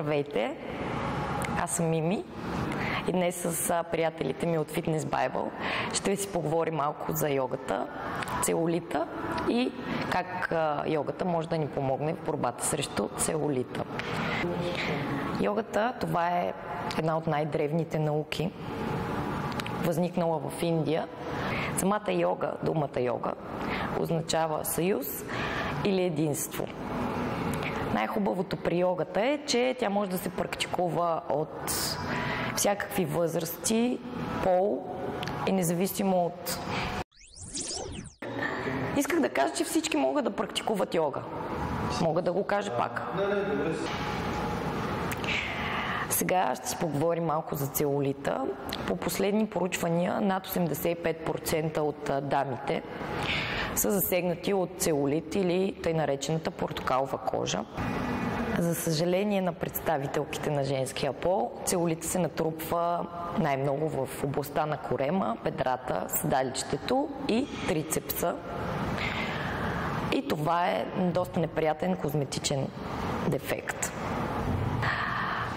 Здравейте! Аз съм Мими и днес с приятелите ми от Fitness Bible ще си поговорим малко за йогата, целулита и как йогата може да ни помогне в борбата срещу целулита. Йогата това е една от най-древните науки, възникнала в Индия. Самата йога, думата йога, означава съюз или единство. Най-хубавото при йогата е, че тя може да се практикува от всякакви възрасти, пол и независимо от... Исках да кажа, че всички могат да практикуват йога. Мога да го кажа пак. Сега ще си поговорим малко за целулита. По последни поручвания над 85% от дамите са засегнати от целулит или тъй наречената портокалова кожа. За съжаление на представителките на женския пол, целулита се натрупва най-много в областта на корема, бедрата, седалището и трицепса. И това е доста неприятен козметичен дефект.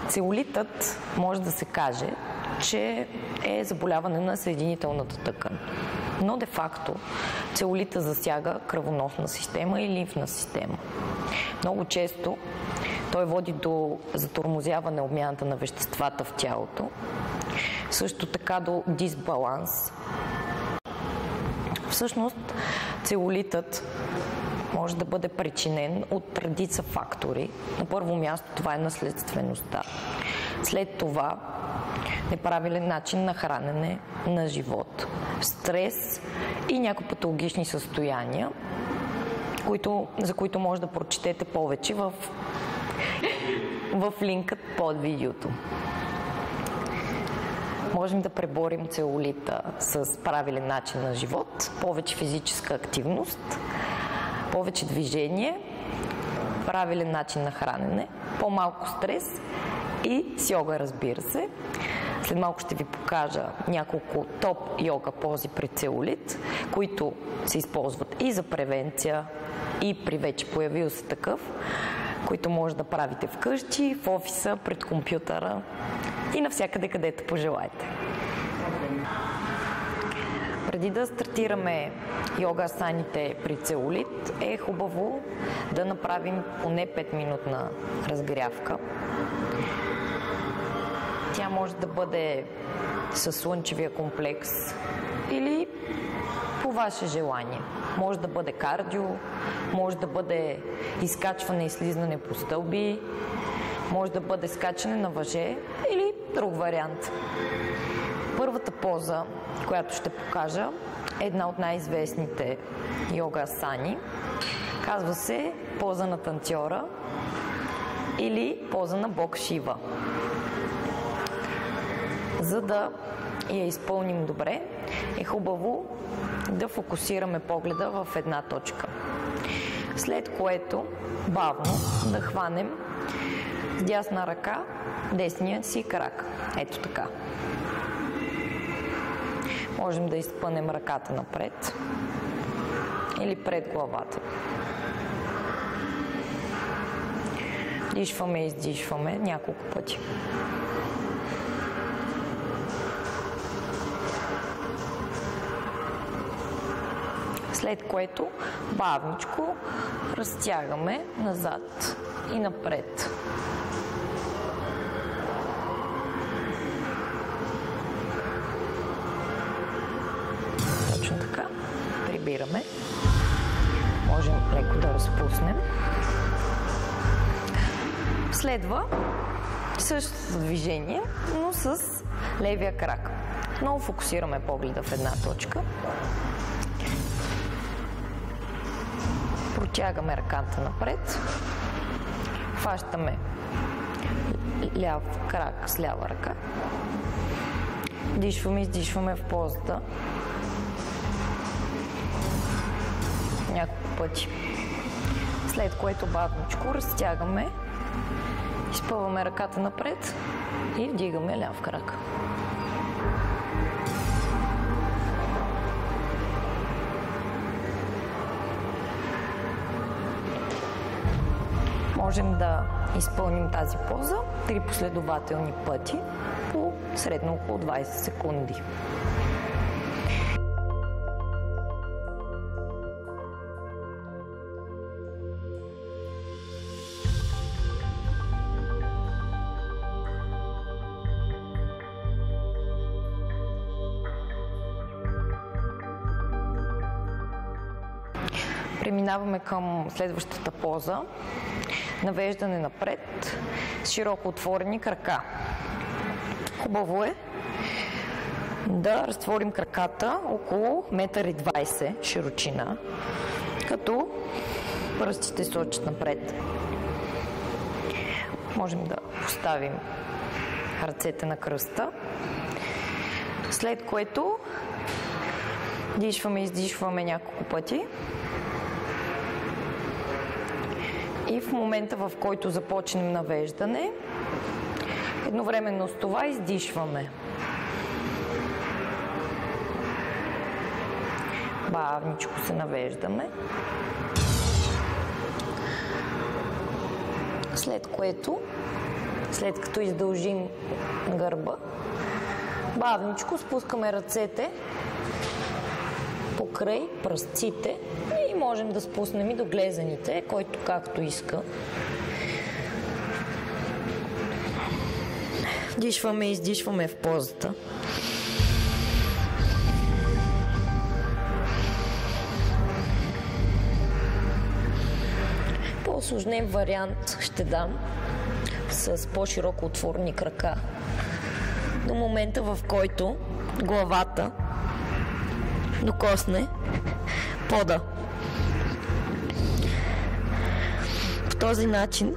Целулитът може да се каже, че е заболяване на съединителната тъкан. Но де-факто целулита засяга кръвоносна система и лимфна система. Много често той води до затормозяване обмяната на веществата в тялото, също така до дисбаланс. Всъщност, целулитът може да бъде причинен от редица фактори. На първо място това е наследствеността. След това неправилен начин на хранене на живот, стрес и някои патологични състояния, които, за които може да прочетете повече в, в линкът под видеото. Можем да преборим целулита с правилен начин на живот, повече физическа активност, повече движение, правилен начин на хранене, по-малко стрес и с йога, разбира се. След малко ще ви покажа няколко топ йога пози при целулит, които се използват и за превенция, и при вече появил се такъв, които може да правите вкъщи, в офиса, пред компютъра и навсякъде, където пожелаете. Преди да стартираме йога саните при целулит, е хубаво да направим поне 5-минутна разгрявка. Тя може да бъде с слънчевия комплекс или по ваше желание. Може да бъде кардио, може да бъде изкачване и слизане по стълби, може да бъде скачане на въже или друг вариант. Първата поза, която ще покажа, е една от най-известните йога асани. Казва се поза на танцора или поза на бог Шива. За да я изпълним добре, е хубаво да фокусираме погледа в една точка. След което бавно да хванем с дясна ръка десния си крак. Ето така. Можем да изпънем ръката напред или пред главата. Дишваме и издишваме няколко пъти. След което бавничко разтягаме назад и напред. Точно така. Прибираме. Можем леко да разпуснем. Следва същото движение, но с левия крак. Много фокусираме погледа в една точка. Протягаме ръката напред. Хващаме ляв крак с лява ръка. Дишваме, издишваме в позата. Няколко пъти. След което бавничко разтягаме, изпъваме ръката напред и вдигаме ляв крак. Можем да изпълним тази поза три последователни пъти по средно около 20 секунди. Преминаваме към следващата поза. Навеждане напред с широко отворени крака. Хубаво е да разтворим краката около 1,20 м широчина, като пръстите сочат напред. Можем да поставим ръцете на кръста, след което дишваме и издишваме няколко пъти. И в момента, в който започнем навеждане, едновременно с това издишваме. Бавничко се навеждаме. След което, след като издължим гърба, бавничко спускаме ръцете покрай пръстците можем да спуснем и до глезаните, който както иска. Дишваме и издишваме в позата. По-осложнен вариант ще дам с по-широко отворени крака. До момента, в който главата докосне пода. Този начин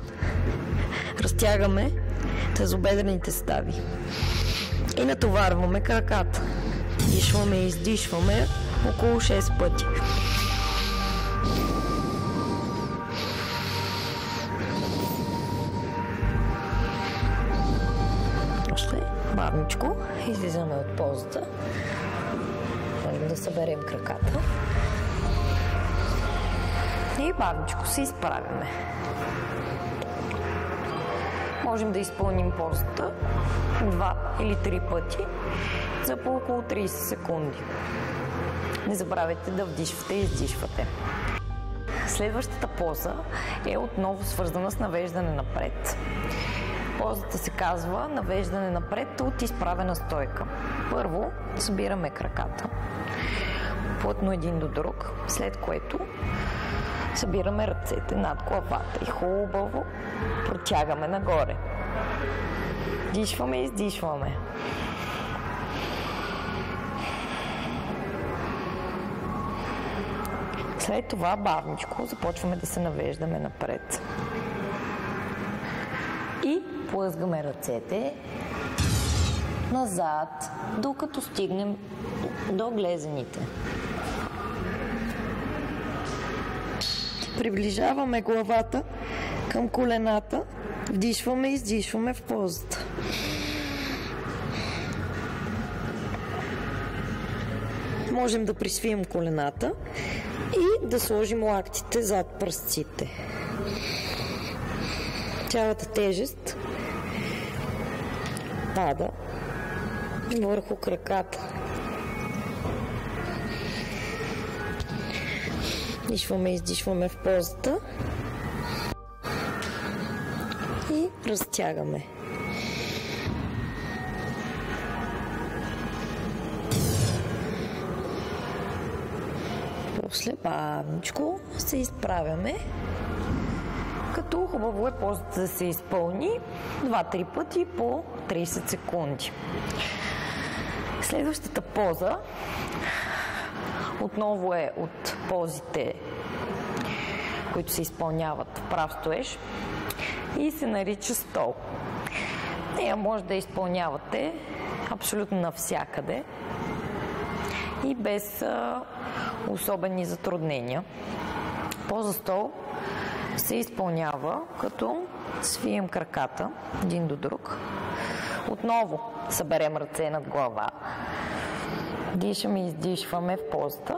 разтягаме тазобедрените стави и натоварваме краката. Дишваме и издишваме около 6 пъти. Още бавничко излизаме от позата. Можем да съберем краката. И бавничко се изправяме. Можем да изпълним позата два или три пъти за по около 30 секунди. Не забравяйте да вдишвате и издишвате. Следващата поза е отново свързана с навеждане напред. Позата се казва навеждане напред от изправена стойка. Първо събираме краката плътно един до друг, след което събираме ръцете над главата и хубаво протягаме нагоре. Дишваме и издишваме. След това бавничко започваме да се навеждаме напред. И плъзгаме ръцете назад, докато стигнем до глезените. Приближаваме главата към колената, вдишваме и издишваме в позата. Можем да присвием колената и да сложим лактите зад пръстците. Цялата тежест пада върху краката. Дишваме, издишваме в позата и разтягаме. После бавничко се изправяме като хубаво е позата да се изпълни 2-3 пъти по 30 секунди. Следващата поза отново е от позите, които се изпълняват в прав стоеж и се нарича стол. Нея може да изпълнявате абсолютно навсякъде и без а, особени затруднения. Поза стол се изпълнява като свием краката един до друг. Отново съберем ръце над глава. Дишаме и издишваме в позата.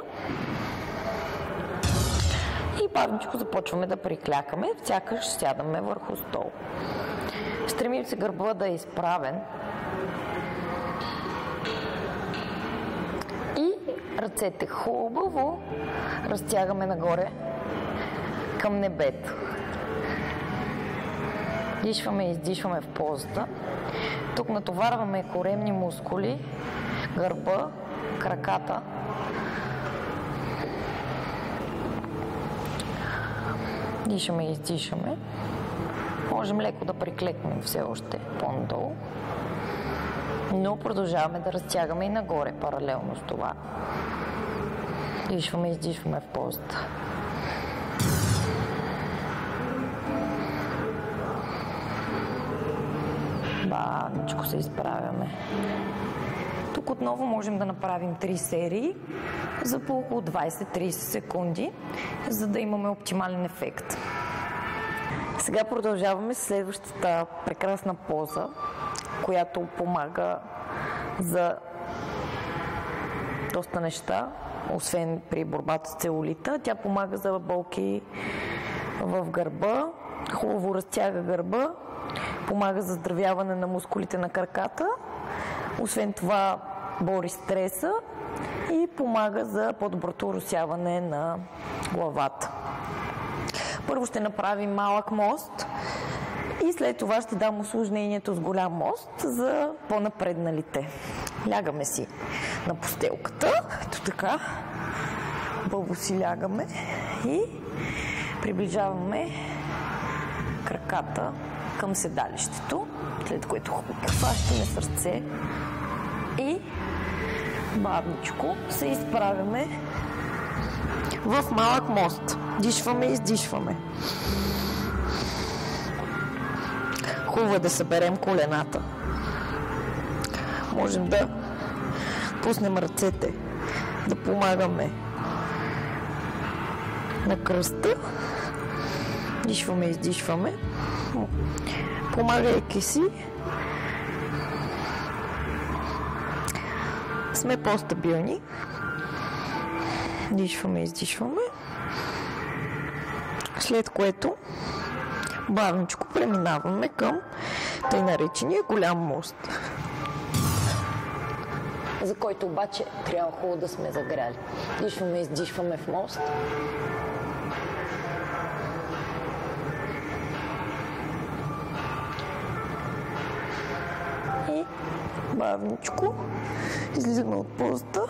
И бавничко започваме да приклякаме, сякаш сядаме върху стол. Стремим се гърба да е изправен. И ръцете хубаво разтягаме нагоре към небето. Дишваме и издишваме в позата. Тук натоварваме коремни мускули, гърба, краката. Дишаме и издишаме. Можем леко да приклекнем все още по-надолу. Но продължаваме да разтягаме и нагоре паралелно с това. Дишваме и издишваме в позата. Бавничко се изправяме. Отново можем да направим 3 серии за по около 20-30 секунди, за да имаме оптимален ефект. Сега продължаваме с следващата прекрасна поза, която помага за доста неща, освен при борбата с целулита. Тя помага за болки в гърба, хубаво разтяга гърба, помага за здравяване на мускулите на краката. Освен това, бори стреса и помага за по-доброто русяване на главата. Първо ще направим малък мост и след това ще дам осложнението с голям мост за по-напредналите. Лягаме си на постелката, ето така, бълго си лягаме и приближаваме краката към седалището, след което хващаме сърце и бавничко се изправяме в малък мост. Дишваме и издишваме. Хубаво е да съберем колената. Можем да пуснем ръцете, да помагаме на кръста. Дишваме издишваме. Помагайки си, сме по-стабилни. Дишваме, издишваме. След което бавничко преминаваме към тъй наречения голям мост. За който обаче трябва хубаво да сме загряли. Дишваме, издишваме в мост. Бавничко излизаме от позата,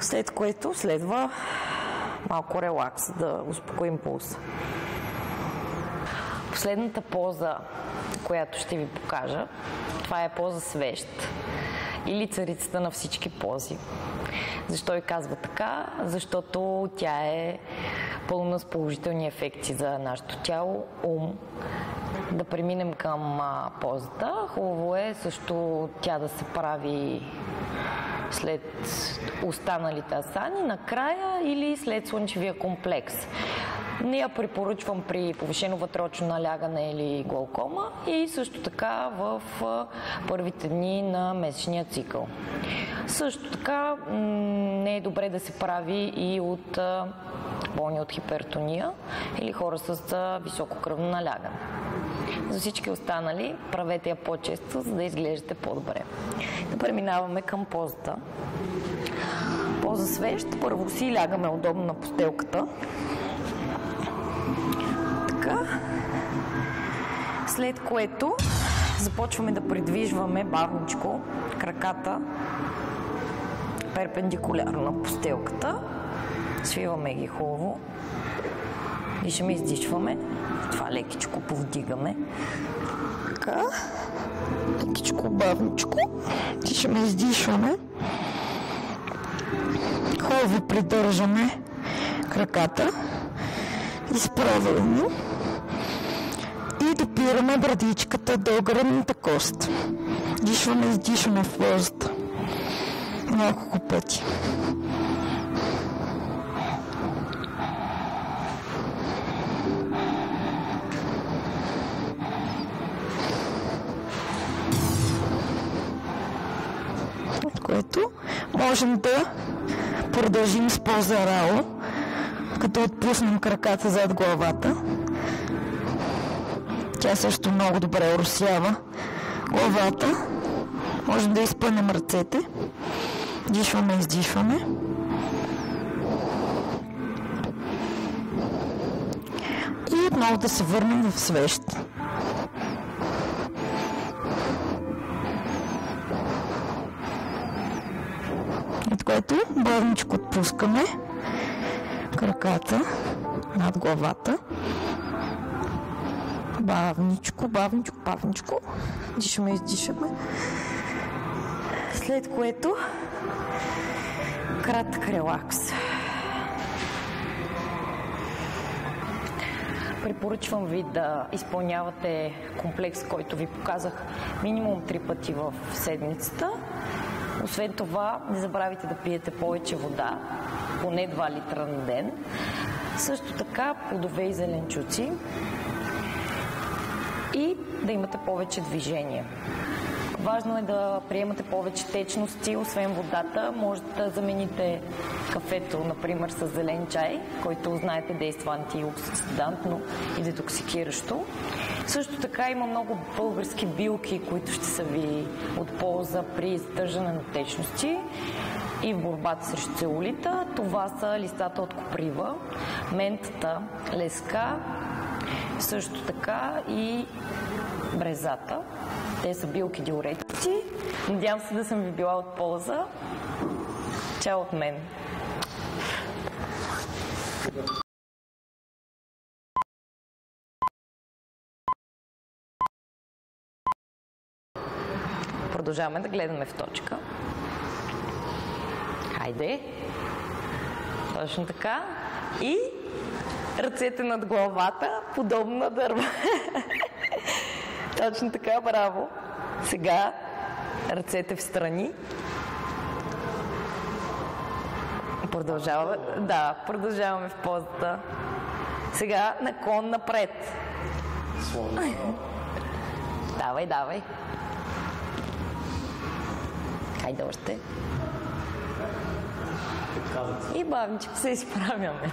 след което следва малко релакс, да успокоим пулса. Последната поза, която ще ви покажа, това е поза свещ или царицата на всички пози. Защо и казва така? Защото тя е пълна с положителни ефекти за нашето тяло, ум. Да преминем към позата. Хубаво е също тя да се прави след останалите асани, накрая или след слънчевия комплекс. Не я препоръчвам при повишено вътрочно налягане или глаукома и също така в първите дни на месечния цикъл. Също така не е добре да се прави и от болни от хипертония или хора с високо кръвно налягане. За всички останали, правете я по-често, за да изглеждате по-добре. Да преминаваме към позата. Поза свещ. Първо си лягаме удобно на постелката. Така. След което започваме да придвижваме бавничко краката перпендикулярно на постелката. Свиваме ги хубаво. Дишаме, издишваме. Това лекичко повдигаме. Така. Лекичко, бавничко. Дишаме, издишваме. Хубаво придържаме краката. Изправено. И допираме брадичката до гръдната кост. Дишваме, издишваме в позата. Няколко пъти. Което можем да продължим с поза Рао. като отпуснем краката зад главата. Тя също много добре оросява главата. Можем да изпънем ръцете. Дишваме, издишваме. И отново да се върнем в свещ. Което бавничко отпускаме краката над главата. Бавничко, бавничко, бавничко. Дишаме, издишаме. След което кратък релакс. Препоръчвам ви да изпълнявате комплекс, който ви показах минимум три пъти в седмицата. Освен това, не забравяйте да пиете повече вода, поне 2 литра на ден. Също така плодове и зеленчуци и да имате повече движение. Важно е да приемате повече течности, освен водата. Можете да замените кафето, например, с зелен чай, който, знаете, действа антиоксидантно и детоксикиращо. Също така има много български билки, които ще са ви от полза при задържане на течности и в борбата срещу целулита. Това са листата от коприва, ментата, леска, също така и брезата. Те са билки диуретици. Надявам се да съм ви била от полза. Чао от мен! Продължаваме да гледаме в точка. Хайде! Точно така. И ръцете над главата, подобно на дърва. Точно така, браво. Сега ръцете в страни. Продължаваме. Да, продължаваме в позата. Сега наклон напред. Давай, давай. Хайде още. И бавничко се изправяме.